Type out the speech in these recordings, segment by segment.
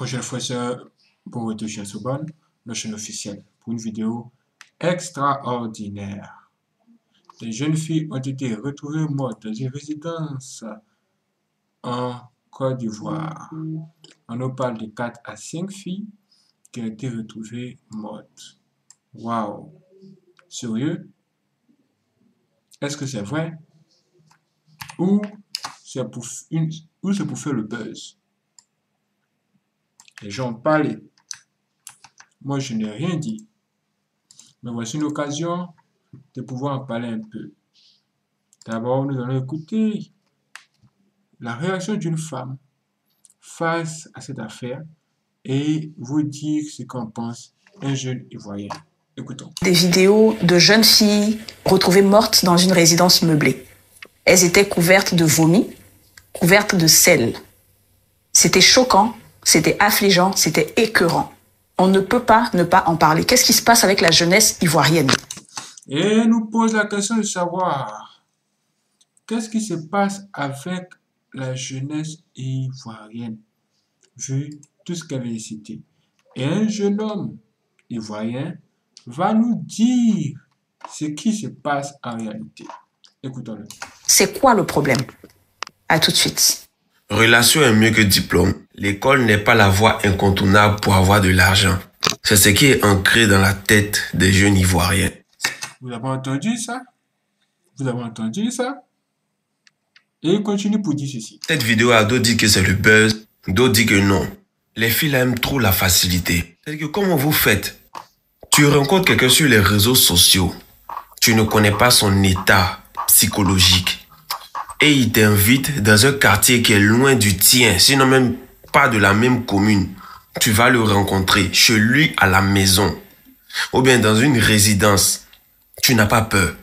Prochaine fois, pour chaîne Soban, la chaîne officielle, pour une vidéo extraordinaire. Des jeunes filles ont été retrouvées mortes dans une résidence en Côte d'Ivoire. On nous parle de 4 à 5 filles qui ont été retrouvées mortes. Waouh! Sérieux? Est-ce que c'est vrai? Ou c'est pour faire le buzz? Les gens ont parlé. Moi, je n'ai rien dit. Mais voici une occasion de pouvoir en parler un peu. D'abord, nous allons écouter la réaction d'une femme face à cette affaire et vous dire ce qu'en pense un jeune Ivoirien. Écoutons. Des vidéos de jeunes filles retrouvées mortes dans une résidence meublée. Elles étaient couvertes de vomi, couvertes de sel. C'était choquant, c'était affligeant, c'était écœurant. On ne peut pas ne pas en parler. Qu'est-ce qui se passe avec la jeunesse ivoirienne? Et nous pose la question de savoir qu'est-ce qui se passe avec la jeunesse ivoirienne, vu tout ce qu'elle avait cité. Et un jeune homme ivoirien va nous dire ce qui se passe en réalité. Écoutons-le. C'est quoi le problème? À tout de suite. Relation est mieux que diplôme. L'école n'est pas la voie incontournable pour avoir de l'argent. C'est ce qui est ancré dans la tête des jeunes Ivoiriens. Vous avez entendu ça? Vous avez entendu ça? Et il continue pour dire ceci. Cette vidéo a d'autres dit que c'est le buzz, d'autres dit que non. Les filles aiment trop la facilité. C'est que comment vous faites? Tu rencontres quelqu'un sur les réseaux sociaux. Tu ne connais pas son état psychologique. Et il t'invite dans un quartier qui est loin du tien, sinon même pas de la même commune. Tu vas le rencontrer chez lui à la maison. Ou bien dans une résidence. Tu n'as pas peur.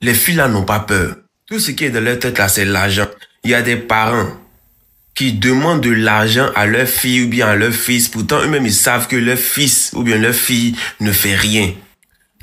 Les filles là n'ont pas peur. Tout ce qui est dans leur tête là, c'est l'argent. Il y a des parents qui demandent de l'argent à leur fille ou bien à leur fils. Pourtant, eux-mêmes, ils savent que leur fils ou bien leur fille ne fait rien,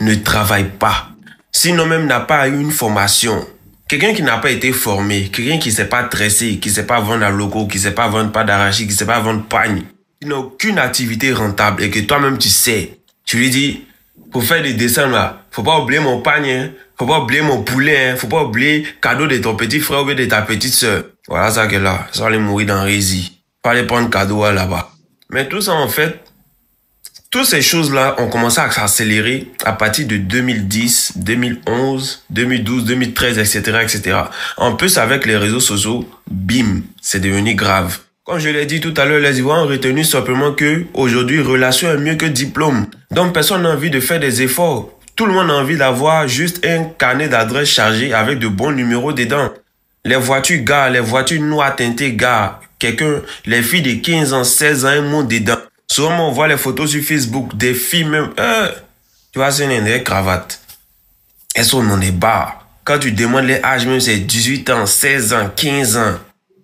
ne travaille pas. Sinon même n'a pas eu une formation. Quelqu'un qui n'a pas été formé, quelqu'un qui ne sait pas dresser, qui ne sait pas vendre un logo, qui ne sait pas vendre pas d'arachide, qui ne sait pas vendre pagne, qui n'a aucune activité rentable et que toi-même tu sais. Tu lui dis, pour faire des dessins là, faut pas oublier mon pagne, hein. faut pas oublier mon poulet, hein. faut pas oublier cadeau de ton petit frère ou de ta petite soeur. Voilà ça que là, ça aller mourir dans Rési. Pas aller prendre cadeau là-bas. Mais tout ça en fait, toutes ces choses-là ont commencé à s'accélérer à partir de 2010, 2011, 2012, 2013, etc., etc. En plus, avec les réseaux sociaux, bim, c'est devenu grave. Comme je l'ai dit tout à l'heure, les Ivoiriens ont retenu simplement que aujourd'hui, relation est mieux que diplôme. Donc, personne n'a envie de faire des efforts. Tout le monde a envie d'avoir juste un carnet d'adresse chargé avec de bons numéros dedans. Les voitures gars, les voitures noires teintées gars. Quelqu'un, les filles de 15 ans, 16 ans, un dedans. Souvent, on voit les photos sur Facebook des filles même. Euh, tu vois, c'est une cravate. Elles sont dans des bars. Quand tu demandes les âges, même c'est 18 ans, 16 ans, 15 ans.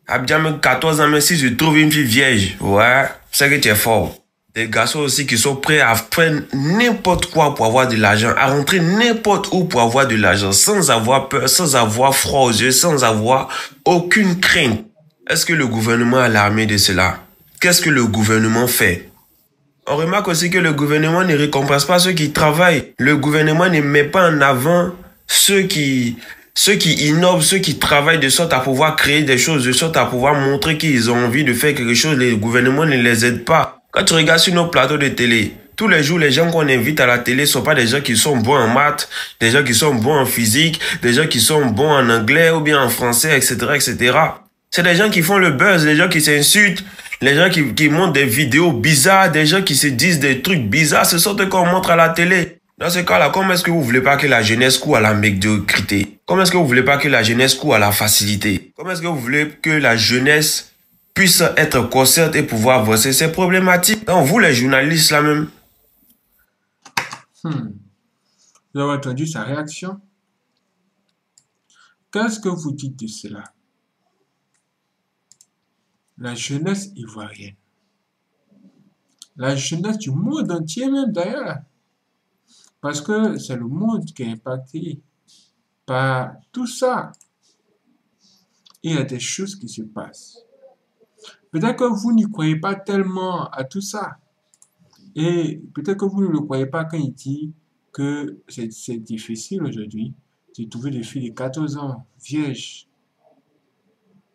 À même 14 ans, même si tu trouves une fille vierge, ouais, c'est que tu es fort. Des garçons aussi qui sont prêts à faire n'importe quoi pour avoir de l'argent, à rentrer n'importe où pour avoir de l'argent, sans avoir peur, sans avoir froid aux yeux, sans avoir aucune crainte. Est-ce que le gouvernement a l'armée de cela? Qu'est-ce que le gouvernement fait? On remarque aussi que le gouvernement ne récompense pas ceux qui travaillent. Le gouvernement ne met pas en avant ceux qui, ceux qui innovent, ceux qui travaillent de sorte à pouvoir créer des choses, de sorte à pouvoir montrer qu'ils ont envie de faire quelque chose. Le gouvernement ne les aide pas. Quand tu regardes sur nos plateaux de télé, tous les jours, les gens qu'on invite à la télé sont pas des gens qui sont bons en maths, des gens qui sont bons en physique, des gens qui sont bons en anglais ou bien en français, etc., etc. C'est des gens qui font le buzz, des gens qui s'insultent, les gens qui, qui montrent des vidéos bizarres, des gens qui se disent des trucs bizarres, ce qu'on montre à la télé. Dans ce cas-là, comment est-ce que vous voulez pas que la jeunesse court à la médiocrité? Comment est-ce que vous voulez pas que la jeunesse court à la facilité? Comment est-ce que vous voulez que la jeunesse puisse être consciente et pouvoir avancer? Ces problématiques Donc vous, les journalistes, là même. Hmm. Vous avez entendu sa réaction Qu'est-ce que vous dites de cela? La jeunesse ivoirienne, la jeunesse du monde entier même d'ailleurs, parce que c'est le monde qui est impacté par tout ça. Il y a des choses qui se passent. Peut-être que vous n'y croyez pas tellement à tout ça. Et peut-être que vous ne le croyez pas quand il dit que c'est difficile aujourd'hui de trouver des filles de 14 ans vierges.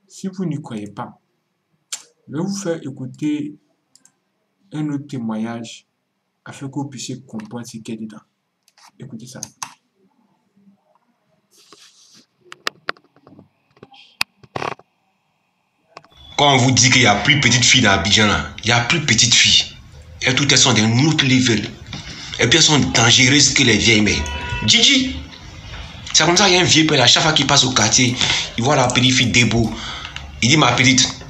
Si vous n'y croyez pas, je vais vous faire écouter un autre témoignage afin que vous puissiez comprendre ce qu'il y a dedans. Écoutez ça. Quand on vous dit qu'il n'y a plus petite fille dans Abidjan, il n'y a plus petite fille. Elles toutes elles sont d'un autre level. Et puis elles sont dangereuses que les vieilles mères. Gigi, c'est comme ça, il y a un vieux père, à chaque fois qu'il passe au quartier, il voit la petite fille debout. Il dit, ma petite,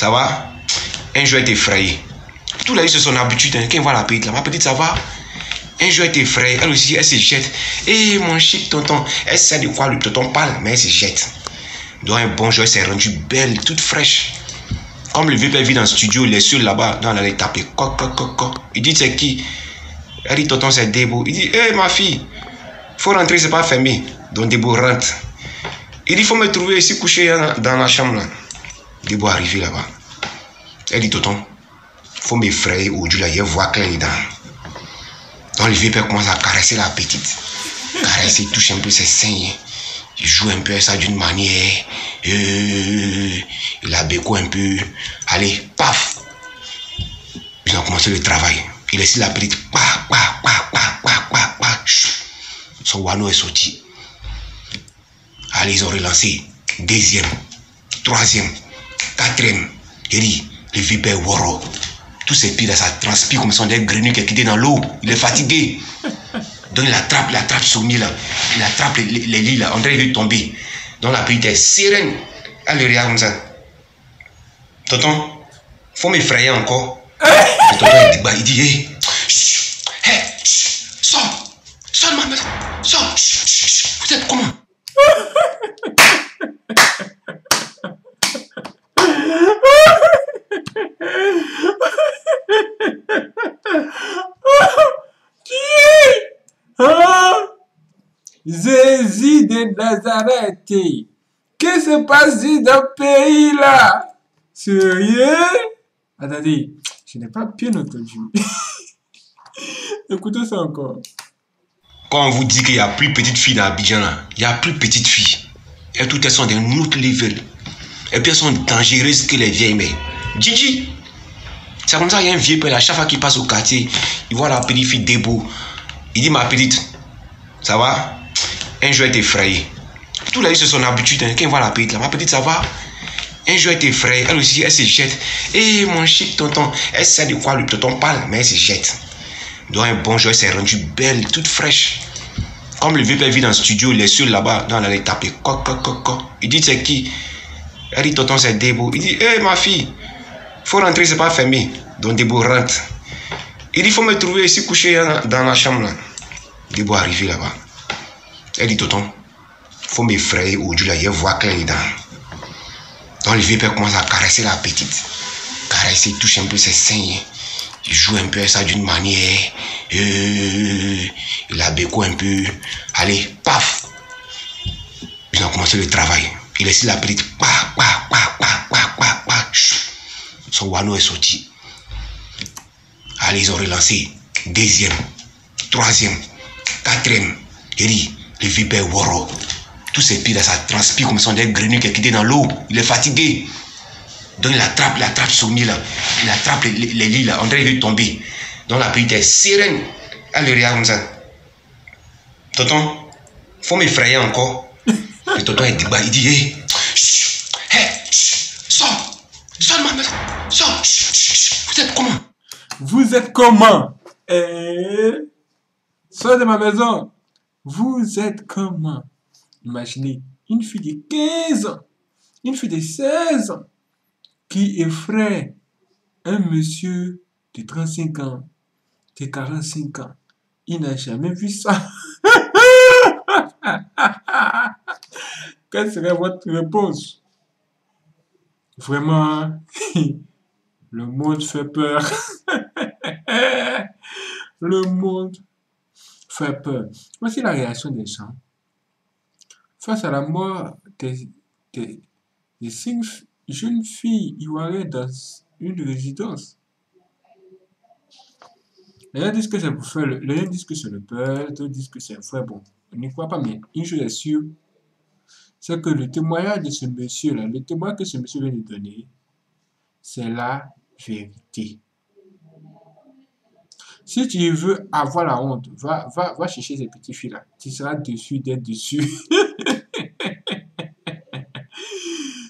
ça va? Un jour, elle est effrayée. Les jours, c'est son habitude. Hein. Quand il voit la petite, là, ma petite, ça va? Un jour, elle est effrayée. Elle aussi, elle se jette. Eh, mon chic tonton, elle sait de quoi le tonton parle, mais elle se jette. Donc, un bon jour, elle s'est rendue belle, toute fraîche. Comme le vieux père vit dans le studio, il est seul là-bas, dans la taper. Coq, coq, coq, coq. Il dit, c'est qui? Elle dit, tonton, c'est Debo. Il dit, hé, ma fille, faut rentrer, c'est pas fermé. Donc, Debo rentre. Il dit, faut me trouver ici couché dans la chambre. Là. Debo arrivé là-bas. Elle dit, tonton, faut m'effrayer aujourd'hui, là, il voit clair dedans. Donc, le vieux père commence à caresser la petite. Caresser, touche un peu ses seins. Il joue un peu ça d'une manière. Euh, il a béco un peu. Allez, paf. Ils ont commencé le travail. Il laisse la petite. Pa, pa, pa. Son wano est sorti. Allez, ils ont relancé. Deuxième, troisième, quatrième. Il dit, le vipère Woro. Tous ces pieds là, ça transpire comme si on des grenouilles qui quitté dans l'eau. Il est fatigué. Donc il attrape, il attrape Soumi là. Il attrape les, les, lits là. André veut tomber. Donc la petite est sereine. Elle le regarde comme ça. Tonton, faut m'effrayer encore. Le tonton il dit, bah, il dit, hé, chut, hé, sors, sors de ma maison, sors, chut, chut, vous êtes comment Jésus de Nazareth. Qui se passe dans ce pays-là? Sérieux? Attendez, je n'ai pas bien entendu. Écoutez ça encore. Quand on vous dit qu'il n'y a plus petite fille dans Abidjan, il n'y a plus petite fille. Elles toutes elles sont d'un autre level. Et puis elles sont dangereuses que les vieilles mères. Gigi, c'est comme ça, il y a un vieux père, à chaque fois qu'il passe au quartier, il voit la petite fille debout. Il dit, ma petite, ça va? Un jour, est effrayée. Tous les jours, c'est son habitude. Hein. Quand il voit la petite, là, ma petite, ça va Un jour, elle est effrayée. Elle aussi, elle se jette. Eh, mon chic tonton, elle sait de quoi le tonton parle, mais elle se jette. Donc, un bon jour, elle s'est rendue belle, toute fraîche. Comme le vieux père dans le studio, il est seul là-bas, dans la taper. Coq, coq, coq. Il dit, c'est qui? Elle dit, tonton, c'est Debo. Il dit, hé, ma fille, faut rentrer, c'est pas fermé. Donc, Debo rentre. Il dit, faut me trouver ici couché dans la chambre. Là. Debo arrivé là-bas. Elle dit, tonton, faut m'effrayer aujourd'hui, là, il voit clair dedans. Donc, le vieux père commence à caresser la petite. Caresser, touche un peu ses seins. Il joue un peu ça d'une manière. Euh, il a béco un peu. Allez, paf. Ils ont commencé le travail. Il laisse la petite. Pa, pa, pa, pa, pa, pa, pa. Son wano est sorti. Allez, ils ont relancé. Deuxième, troisième, quatrième. Il dit, le vipère Woro. Tous ces pieds là, ça transpire comme si on des grenouilles qui est quitté dans l'eau. Il est fatigué. Donc il attrape, il attrape Soumi là. Il attrape les, les, lits là. André veut tomber. Donc la petite est sereine. Elle le regarde comme ça. Tonton, faut m'effrayer encore. Le tonton il dit, bah, il dit, hé, hé, sors, sors de ma maison, sors, vous êtes comment? Vous êtes comment? Eh Sors de ma maison. Vous êtes comment Imaginez une fille de 15 ans, une fille de 16 ans qui effraie un monsieur de 35 ans, de 45 ans. Il n'a jamais vu ça. Quelle serait votre réponse? Vraiment, le monde fait peur. le monde fait peur. Voici la réaction des gens face à la mort des, des, des cinq jeune fille ivoirienne dans une résidence. Les gens disent que c'est pour faire le, les gens disent que c'est le peur, d'autres disent que c'est vrai. Bon, on n'y croit pas, mais une chose est sûre, c'est que le témoignage de ce monsieur-là, le témoignage que ce monsieur vient de donner, c'est la vérité. Si tu veux avoir la honte, va, va, va chercher ces petites filles-là. Tu seras dessus d'être dessus.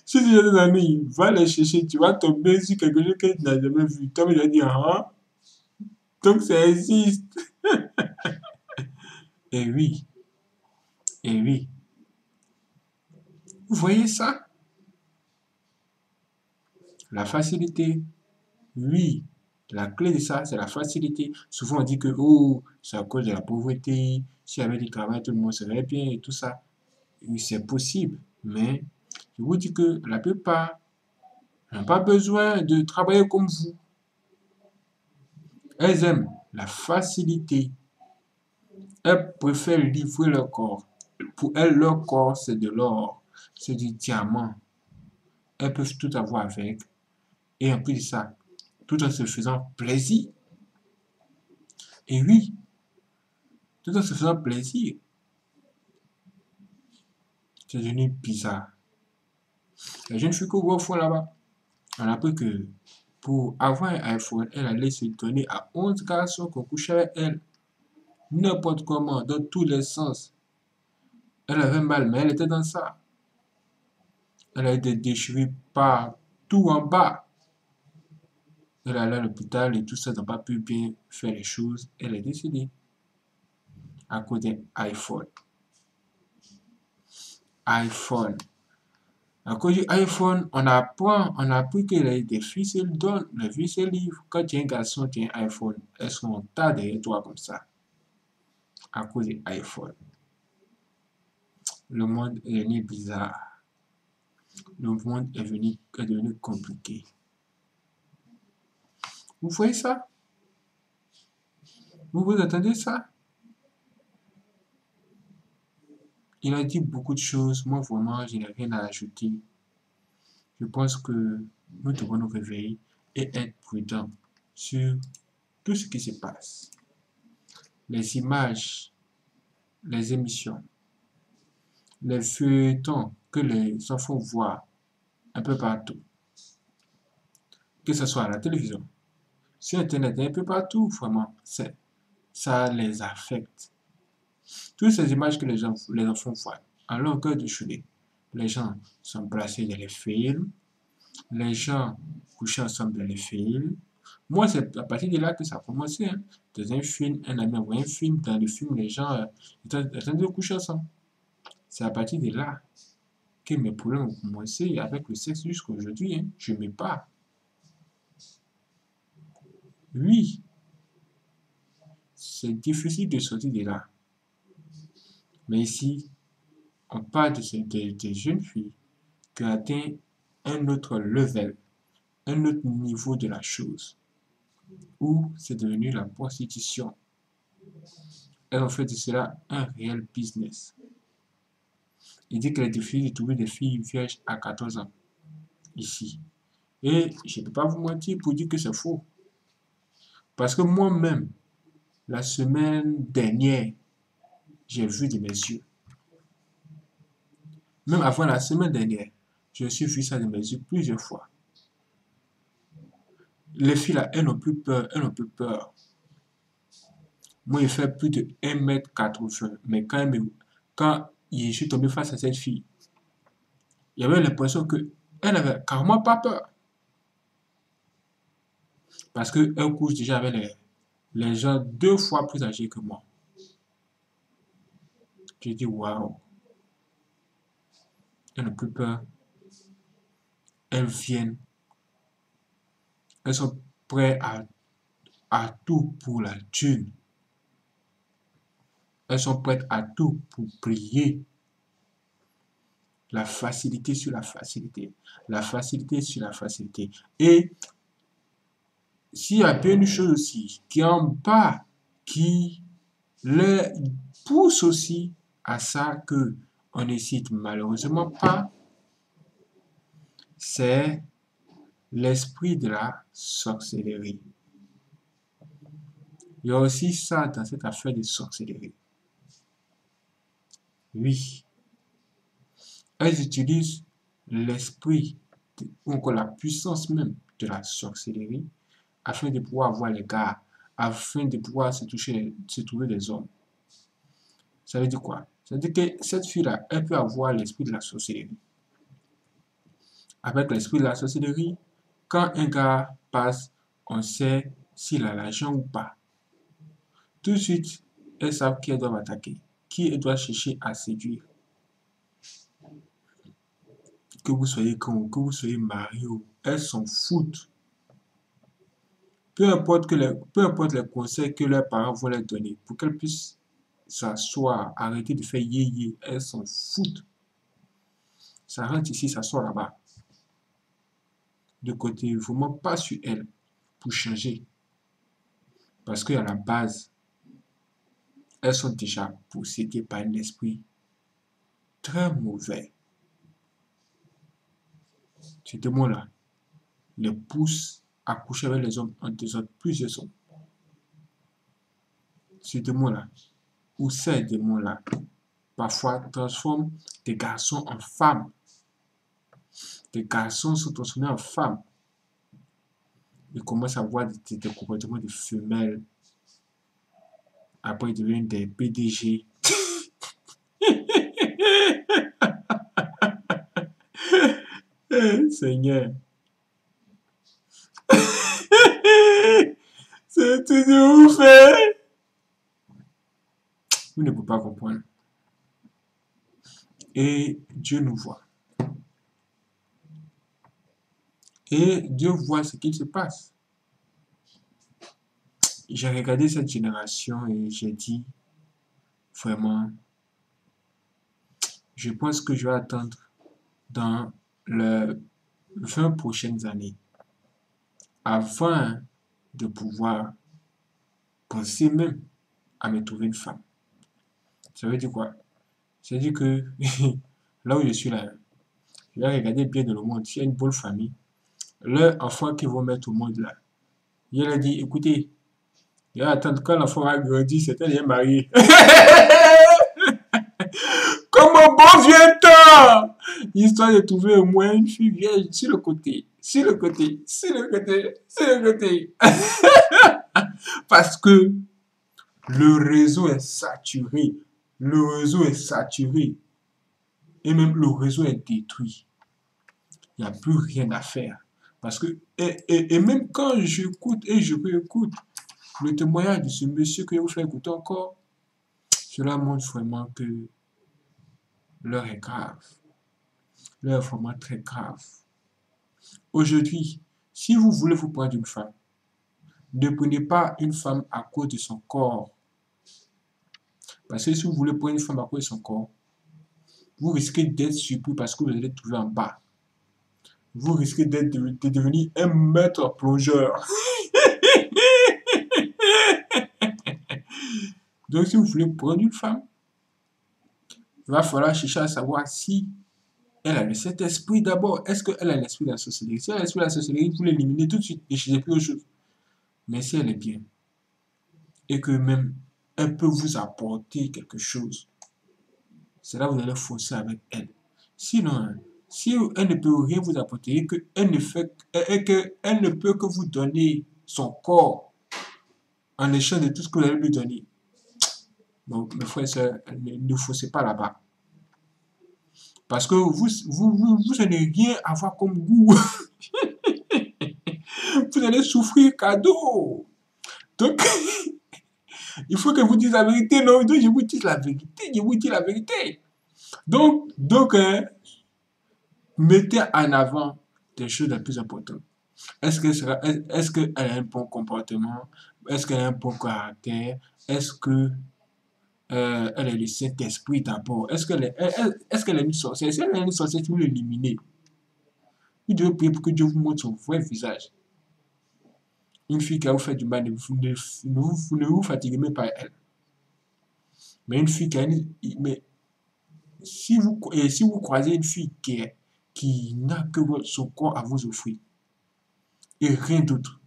si tu as des amis, va les chercher. Tu vas tomber sur quelque chose que tu n'as jamais vu. Toi, tu vas dire, ah, donc ça existe. Et oui. Et oui. Vous voyez ça? La facilité. Oui. La clé de ça, c'est la facilité. Souvent, on dit que, oh, c'est à cause de la pauvreté. S'il y avait du travail, tout le monde serait bien et tout ça. Oui, c'est possible. Mais je vous dis que la plupart n'ont pas besoin de travailler comme vous. Elles aiment la facilité. Elles préfèrent livrer leur corps. Pour elles, leur corps, c'est de l'or, c'est du diamant. Elles peuvent tout avoir avec. Et en plus de ça, tout en se faisant plaisir. Et oui, tout en se faisant plaisir. C'est devenu bizarre. La jeune fille fond là-bas, on a appris que pour avoir un iPhone, elle allait se donner à 11 garçons qu'on couchait avec elle. N'importe comment, dans tous les sens. Elle avait mal, mais elle était dans ça. Elle a été déchirée partout en bas. Elle allait à l'hôpital et tout ça n'a pas pu bien faire les choses. Elle est décédée à cause d'un iPhone. iPhone. À cause du iPhone, on apprend, on a appris que les, des filles se donnent, les filles se livrent. Quand tu es un garçon, tu as un iPhone, elles sont tas derrière toi comme ça? À cause du iPhone. Le monde est devenu bizarre. Le monde est devenu compliqué. Vous voyez ça? Vous vous attendez ça? Il a dit beaucoup de choses. Moi, vraiment, je n'ai rien à ajouter. Je pense que nous devons nous réveiller et être prudents sur tout ce qui se passe. Les images, les émissions, les feuilletons que les enfants voient un peu partout. Que ce soit à la télévision, sur Internet, un peu partout, vraiment, ça les affecte. Toutes ces images que les, les enfants voient en longueur de journée, les gens sont placés dans les films, les gens couchent ensemble dans les films. Moi, c'est à partir de là que ça a commencé. Hein. Dans un film, un ami envoie un film, dans le film, les gens euh, étaient en train de coucher ensemble. C'est à partir de là que mes problèmes ont commencé avec le sexe jusqu'à aujourd'hui. Hein. Je ne pas. Oui, c'est difficile de sortir de là. Mais ici, on parle de, des jeunes filles qui ont atteint un autre level, un autre niveau de la chose, où c'est devenu la prostitution. Elles ont fait de cela un réel business. Il dit qu'il est difficile de trouver des filles vierges à 14 ans, ici. Et je ne peux pas vous mentir pour dire que c'est faux. Parce que moi-même, la semaine dernière, j'ai vu de mes yeux. Même avant la semaine dernière, je suis vu ça de mes yeux plusieurs fois. Les filles là, elles n'ont plus peur, elles n'ont plus peur. Moi, il fait plus de 1m80. Mais quand, quand je suis tombé face à cette fille, il y avait l'impression qu'elle n'avait carrément pas peur. Parce qu'elle couche déjà avec les, les gens deux fois plus âgés que moi. J'ai dit, waouh. Elles n'ont plus peur. Elles viennent. Elles sont prêtes à, tout pour la thune. Elles sont prêtes à tout pour prier. La facilité sur la facilité. La facilité sur la facilité. Et s'il y a bien une chose aussi qui en bas, qui les pousse aussi à ça que on ne cite malheureusement pas, c'est l'esprit de la sorcellerie. Il y a aussi ça dans cette affaire de sorcellerie. Oui. Elles utilisent l'esprit ou encore la puissance même de la sorcellerie afin de pouvoir avoir les gars, afin de pouvoir se toucher, se trouver des hommes. Ça veut dire quoi? Ça veut dire que cette fille-là, elle peut avoir l'esprit de la sorcellerie. Avec l'esprit de la sorcellerie, quand un gars passe, on sait s'il a l'argent ou pas. Tout de suite, elles savent qui elles doivent attaquer, qui elles doivent chercher à séduire. Que vous soyez con, que vous soyez marié, elles s'en foutent. Peu importe, que les, peu importe les conseils que leurs parents vont leur donner pour qu'elles puissent s'asseoir, arrêter de faire yé elles s'en foutent. Ça rentre ici, ça sort là-bas. De côté, vraiment pas sur elles pour changer. Parce qu'à la base, elles sont déjà possédées par un esprit très mauvais. Ces démons-là les poussent à coucher avec les hommes en des autres plusieurs hommes. Ces démons-là, ou ces démons-là, parfois transforment des garçons en femmes. Des garçons sont transformés en femmes. Ils commencent à avoir des, des comportements de femelles après, ils deviennent des PDG. Seigneur. Tout de ouf? Vous ne pouvez pas comprendre. Et Dieu nous voit. Et Dieu voit ce qu'il se passe j'ai regardé cette génération et j'ai dit, vraiment, je pense que je vais attendre dans les 20 prochaines années afin de pouvoir penser même à me trouver une femme. Ça veut dire quoi? Ça veut dire que là où je suis là, je vais regarder bien dans le monde. S'il y a une bonne famille, leur enfant qu'ils vont mettre au monde là, il a dit, écoutez, et attendre quand l'enfant a grandi, c'est elle est mariée. Comme un bon vieux Histoire de trouver au moins une fille vieille sur le côté, sur le côté, sur le côté, sur le côté. Parce que le réseau est saturé. Le réseau est saturé. Et même le réseau est détruit. Il n'y a plus rien à faire. Parce que, et, et, et même quand j'écoute et je réécoute, le témoignage de ce monsieur que je vous fais écouter encore, cela montre vraiment que l'heure est grave. Est vraiment très grave. Aujourd'hui, si vous voulez vous prendre une femme, ne prenez pas une femme à cause de son corps. Parce que si vous voulez prendre une femme à cause de son corps, vous risquez d'être surpris parce que vous allez trouver en bas. Vous risquez d'être de devenir un maître plongeur. Donc, si vous voulez prendre une femme, il va falloir chercher à savoir si elle a le Saint-Esprit d'abord. Est-ce qu'elle a l'esprit de la sorcellerie? Si elle a l'esprit de la sorcellerie, vous l'éliminez tout de suite et cherchez plus autre chose. Mais si elle est bien, et que même elle peut vous apporter quelque chose, c'est là vous allez forcer avec elle. Sinon, hein, si elle ne peut rien vous apporter et qu'elle ne, fait, et que elle ne peut que vous donner son corps en échange de tout ce que vous allez lui donner, donc, mes frères et sœurs, ne, forcez pas là-bas. Parce que vous, vous, vous, vous n'allez rien avoir comme goût. vous allez souffrir cadeau. Donc, il faut que vous disiez la vérité. Non, je vous dis la vérité. Je vous dis la vérité. Donc, donc hein, mettez en avant des choses les plus importantes. Est-ce qu'elle est a un bon comportement? Est-ce qu'elle a un bon caractère? Est-ce que euh, elle est le Saint-Esprit d'abord. Est-ce qu'elle est, est, qu'elle est une sorcière Si elle est une sorcière, vous l'éliminer. Vous devez prier pour que Dieu vous montre son vrai visage. Une fille qui a vous fait du mal, vous ne vous, ne vous fatiguez même pas elle. Mais une fille qui a une, mais si vous, si vous croisez une fille qui qui n'a que son corps à vous offrir. Et rien d'autre.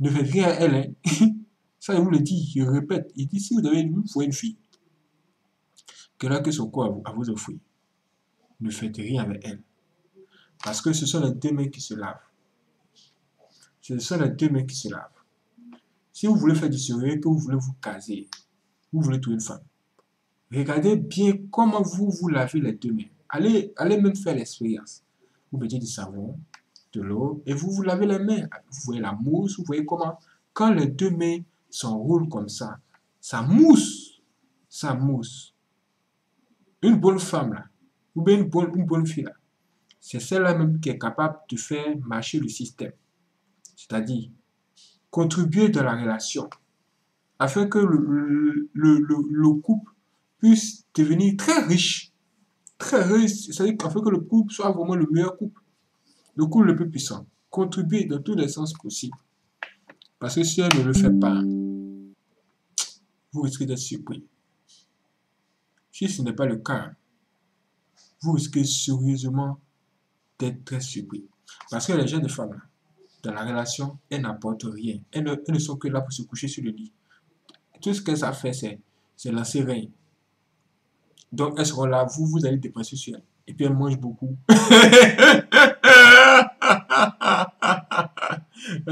Ne faites rien à elle. Hein. Ça, il vous le dit, je répète. Il dit, si vous avez une, une fille, qu'elle a que son corps à vous offrir, ne faites rien avec elle. Parce que ce sont les deux mains qui se lavent. Ce sont les deux mains qui se lavent. Si vous voulez faire du sérieux, que vous voulez vous caser, vous voulez trouver une femme, regardez bien comment vous vous lavez les deux mains. Allez, allez même faire l'expérience. Vous mettez du savon, de l'eau, et vous vous lavez les mains. Vous voyez la mousse, vous voyez comment, quand les deux mains s'enroulent comme ça, ça mousse, ça mousse. Une bonne femme, là, ou bien une bonne, une bonne fille, là, c'est celle-là même qui est capable de faire marcher le système. C'est-à-dire, contribuer dans la relation, afin que le, le, le, couple puisse devenir très riche. Très riche, c'est-à-dire afin que le couple soit vraiment le meilleur couple. Le couple le plus puissant. Contribuer dans tous les sens possibles. Parce que si elle ne le fait pas, vous risquez d'être surpris. Si ce n'est pas le cas, vous risquez sérieusement d'être très surpris. Parce que les jeunes femmes, dans la relation, elles n'apportent rien. Elles ne, sont que là pour se coucher sur le lit. Tout ce qu'elles savent faire, c'est lancer rien. Donc, elles seront là, vous, vous allez dépenser sur elles. Et puis, elles mangent beaucoup. elles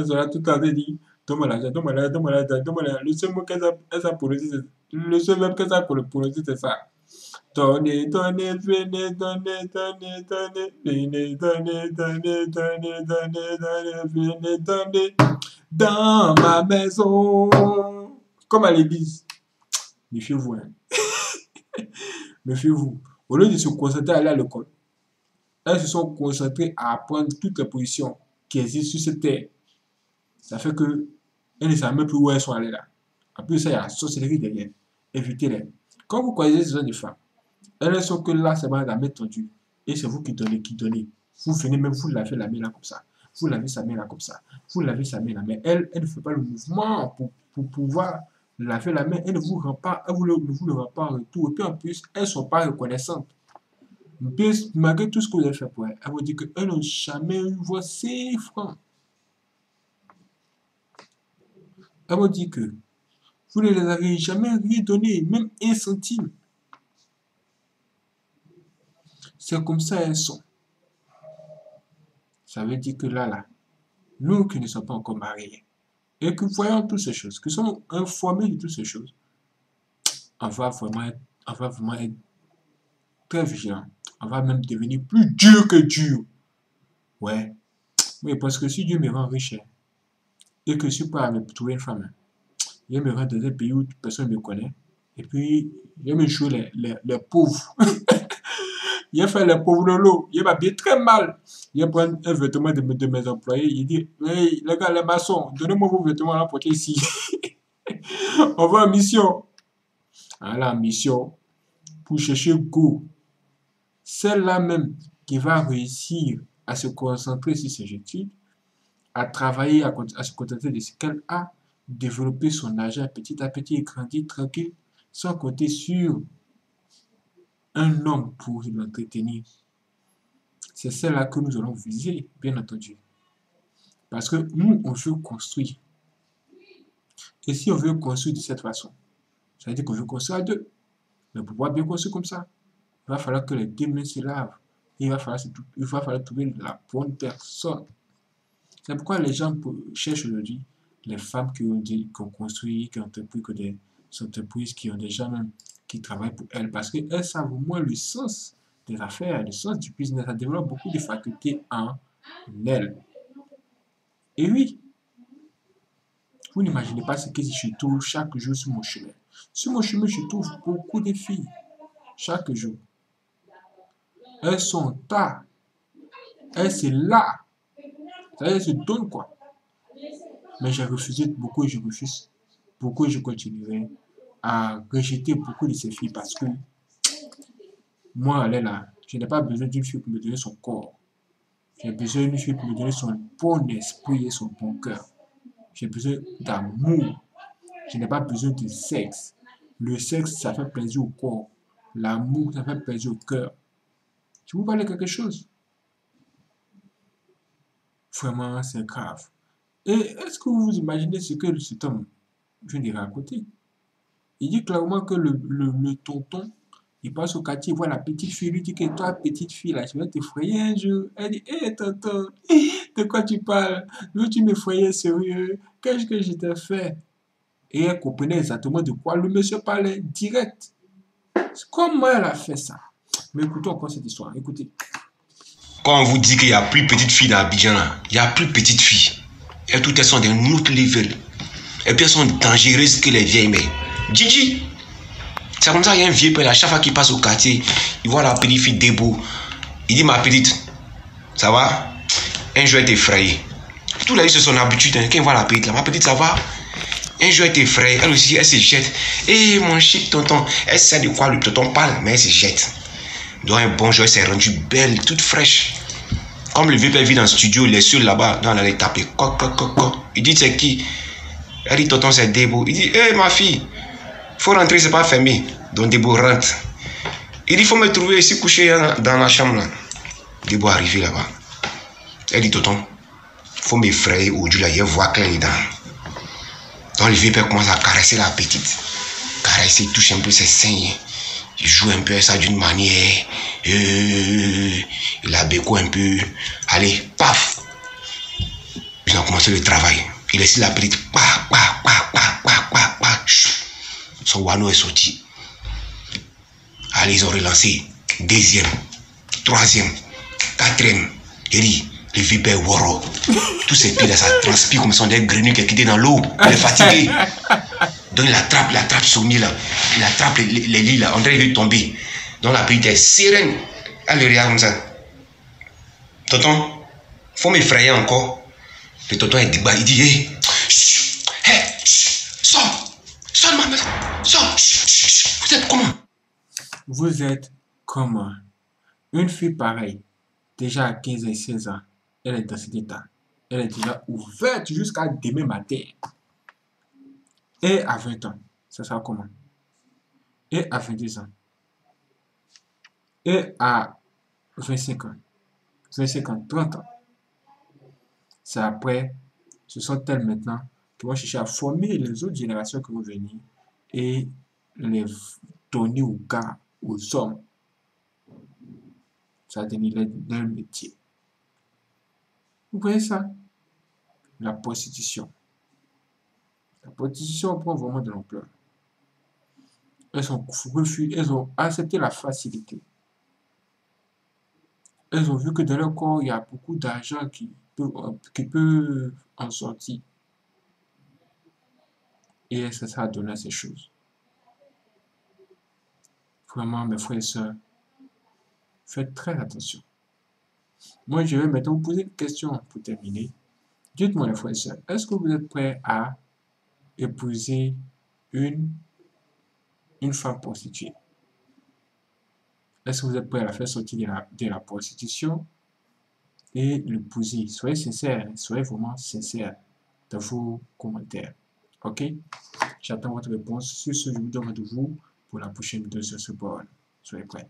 seront là tout elles disent, donne-moi l'argent, donne-moi donne-moi donne-moi. Le seul mot qu'elles ont pour le seul même qu'elles ont pour le dire, c'est ça. Donnez, donnez, venez, donnez, donnez, donnez, venez, donnez, donnez, donnez, donnez, donnez, venez, donnez, dans ma maison. Comme à l'église. Méfiez-vous, hein. Méfiez-vous. Au lieu de se concentrer à aller à l'école, elles se sont concentrées à apprendre toutes les positions qui existent sur cette terre. Ça fait que elles ne savent même plus où elles sont allées là. En plus, ça, il y a la sorcellerie derrière. Évitez-les. Quand vous croisez ces jeunes femmes, elles sont que là, c'est la main tendue. Et c'est vous qui donnez, qui donnez. Vous venez même, vous lavez la main là comme ça. Vous lavez sa main là comme ça. Vous lavez sa main là. Mais elle, elle ne fait pas le mouvement pour, pour pouvoir laver la main. Elle ne vous rend pas, elle vous le, vous rend pas en retour. Et puis en plus, elles ne sont pas reconnaissantes. malgré tout ce que vous avez fait pour elles, elles vous disent qu'elles n'ont jamais eu voix si francs. Elle vous dit que vous ne les avez jamais rien donné, même un centime. C'est comme ça elles sont. Ça veut dire que là, là, nous qui ne sommes pas encore mariés, et que voyons toutes ces choses, que sommes informés de toutes ces choses, on va vraiment être, on va vraiment être très vigilant. On va même devenir plus dur que dur. Ouais. Oui, parce que si Dieu me rend riche, hein, et que je peux me trouver une femme, il me rend dans un pays où personne ne me connaît, et puis il me jouer les, les pauvres. il a fait les pauvres lolo, il bien très mal. Il prend un vêtement de, de, mes employés, il dit, hey, les gars, les maçons, donnez-moi vos vêtements à porter ici. On va en mission. À la mission, pour chercher goût. Celle-là même qui va réussir à se concentrer sur ses études, à travailler, à, se contenter de ce qu'elle a, développer son argent petit à petit et grandir tranquille, sans compter sur un homme pour l'entretenir. C'est celle-là que nous allons viser, bien entendu. Parce que nous, on veut construire. Et si on veut construire de cette façon, ça veut dire qu'on veut construire à deux. Mais pour pouvoir bien construire comme ça, il va falloir que les deux mains se lavent. il va falloir trouver la bonne personne. C'est pourquoi les gens cherchent aujourd'hui les femmes qui ont, construit, qui ont entrepris, des entreprises, qui ont déjà même qui travaillent pour elles parce qu'elles savent au moins le sens des affaires, le sens du business. Ça développe beaucoup de facultés en elles. Et oui, vous n'imaginez pas ce que je trouve chaque jour sur mon chemin. Sur mon chemin, je trouve beaucoup de filles. Chaque jour. Elles sont là. Elles sont là. Elles se donnent quoi. Mais j'ai refusé beaucoup et je refuse beaucoup et je continuerai à rejeter beaucoup de ces filles parce que moi, elle est là. Je n'ai pas besoin d'une fille pour me donner son corps. J'ai besoin d'une fille pour me donner son bon esprit et son bon cœur. J'ai besoin d'amour. Je n'ai pas besoin de sexe. Le sexe, ça fait plaisir au corps. L'amour, ça fait plaisir au cœur. Tu vous parles de quelque chose? Vraiment, c'est grave. Et est-ce que vous imaginez ce que cet homme vient de raconter? Il dit clairement que le, le, tonton, il passe au quartier, il voit la petite fille, lui dit que toi, petite fille, là, je vais t'effrayer un jour. Elle dit, hé, tonton, de quoi tu parles? Nous, tu m'effrayais sérieux? Qu'est-ce que je t'ai fait? Et elle comprenait exactement de quoi le monsieur parlait direct. Comment elle a fait ça Mais écoutons encore cette histoire. Écoutez. Quand on vous dit qu'il n'y a plus petite fille dans Abidjan, il n'y a plus petite fille. Et toutes elles sont d'un autre level. Et puis elles sont dangereuses que les vieilles mères. Gigi, c'est comme ça qu'il y a un vieux père, à chaque fois qu'il passe au quartier, il voit la petite fille debout. Il dit, ma petite, ça va? Un jour, elle est effrayée. Tous les c'est son habitude. Hein. Quand il voit la petite, là, ma petite, ça va? Un jour, elle est effrayée. Elle aussi, elle se jette. Eh, mon chic tonton. Elle sait de quoi le tonton parle, mais elle se jette. Donc, un bon jour, elle s'est rendue belle, toute fraîche. Comme le vieux père vit dans le studio, il est seul là-bas, dans la taper. Il dit, c'est qui? Elle dit, tonton, c'est Debo. Il dit, hé, ma fille, faut rentrer, c'est pas fermé. Donc, Debo rentre. Il dit, faut me trouver ici couché dans la chambre. Là. Debo arrivé là-bas. Elle dit, tonton, faut m'effrayer aujourd'hui, là, il voit clair dedans. Donc, le vieux commence à caresser la petite. Caresser, touche un peu ses seins. Il joue un peu ça d'une manière. Euh, il a béco un peu. Allez, paf. Ils ont commencé le travail. Il la pa, pa, pa, pa. Son wano est sorti. Allez, ils ont relancé. Deuxième, troisième, quatrième. Il dit, le vieux père Woro. Tous ces pieds là, ça transpire comme si on des grenouilles qui étaient dans l'eau. Il est fatigué. Donc il attrape, il attrape Soumi là, il attrape les, lits là, on dirait qu'il tomber. Donc la petite est sereine. Elle le regarde comme ça. Tonton, faut m'effrayer encore. Le tonton est débat, il dit, hé, hé, sors, sors de ma maison, sors, vous êtes comment? Vous êtes comment? Une fille pareille, déjà à 15 et 16 ans, elle est dans cet état. Elle est déjà ouverte jusqu'à demain matin. Et à 20 ans, ça sera comment? Et à 22 ans. Et à 25 ans. 25 ans, 30 ans. C'est après, ce sont elles maintenant qui vont chercher à former les autres générations qui vont venir et les donner aux gars, aux hommes. Ça devenir leur métier. Vous voyez ça? La prostitution. Prostitution prend vraiment de l'ampleur. Elles ont refusé, elles ont accepté la facilité. Elles ont vu que dans leur corps, il y a beaucoup d'argent qui peut, qui peut en sortir. Et ça, ça a donné ces choses. Vraiment, mes frères et sœurs, faites très attention. Moi, je vais maintenant vous poser une question pour terminer. Dites-moi, les frères et sœurs, est-ce que vous êtes prêts à épouser une, une femme prostituée. Est-ce que vous êtes prêt à la faire sortir de la, de la prostitution et l'épouser? Soyez sincère, soyez vraiment sincère dans vos commentaires. Ok? J'attends votre réponse. Sur ce, je vous donne rendez-vous pour la prochaine vidéo sur ce board. Soyez prêts.